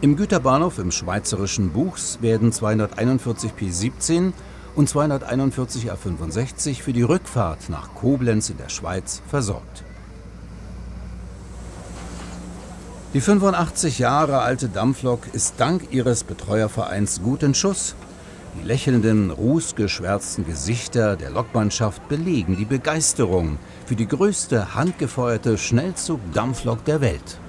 Im Güterbahnhof im schweizerischen Buchs werden 241 P17 und 241 A65 für die Rückfahrt nach Koblenz in der Schweiz versorgt. Die 85 Jahre alte Dampflok ist dank ihres Betreuervereins gut in Schuss. Die lächelnden, rußgeschwärzten Gesichter der Lokmannschaft belegen die Begeisterung für die größte handgefeuerte Schnellzug-Dampflok der Welt.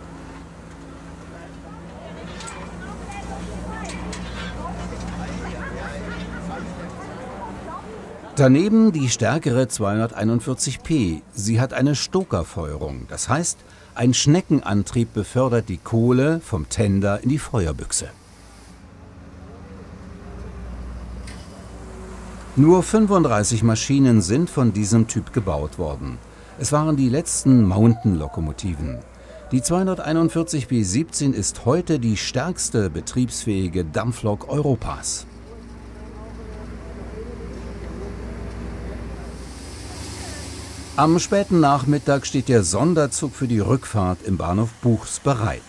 Daneben die stärkere 241p. Sie hat eine Stokerfeuerung, das heißt, ein Schneckenantrieb befördert die Kohle vom Tender in die Feuerbüchse. Nur 35 Maschinen sind von diesem Typ gebaut worden. Es waren die letzten Mountain-Lokomotiven. Die 241 B17 ist heute die stärkste betriebsfähige Dampflok Europas. Am späten Nachmittag steht der Sonderzug für die Rückfahrt im Bahnhof Buchs bereit.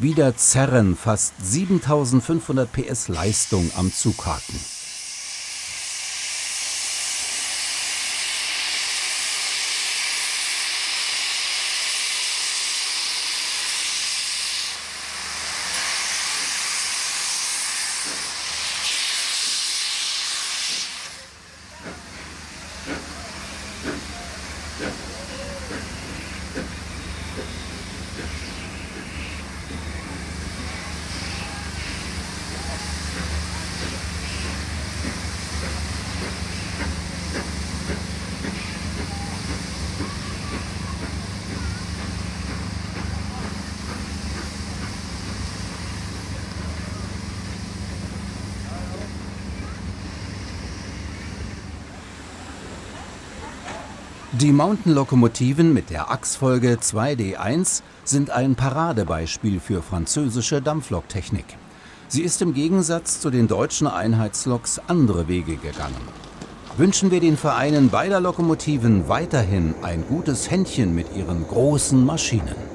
Wieder zerren fast 7500 PS Leistung am Zughaken. Die Mountain-Lokomotiven mit der Achsfolge 2D1 sind ein Paradebeispiel für französische Dampfloktechnik. Sie ist im Gegensatz zu den deutschen Einheitsloks andere Wege gegangen. Wünschen wir den Vereinen beider Lokomotiven weiterhin ein gutes Händchen mit ihren großen Maschinen.